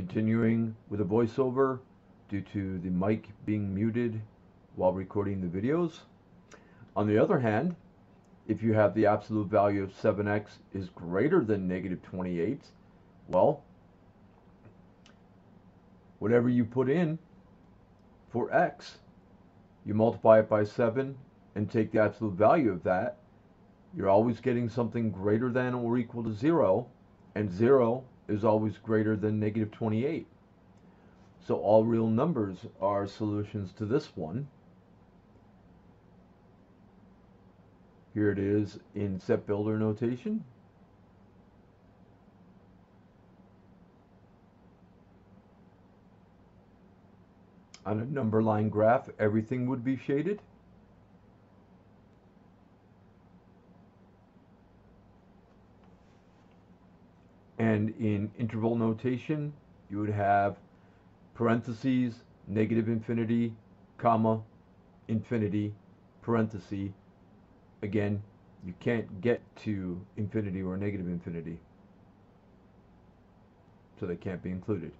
continuing with a voiceover due to the mic being muted while recording the videos. On the other hand, if you have the absolute value of 7x is greater than negative 28, well, whatever you put in for x, you multiply it by 7 and take the absolute value of that, you're always getting something greater than or equal to 0, and 0 is always greater than negative 28. So all real numbers are solutions to this one. Here it is in set builder notation. On a number line graph, everything would be shaded. And in interval notation, you would have parentheses, negative infinity, comma, infinity, parenthesis. Again, you can't get to infinity or negative infinity. So they can't be included.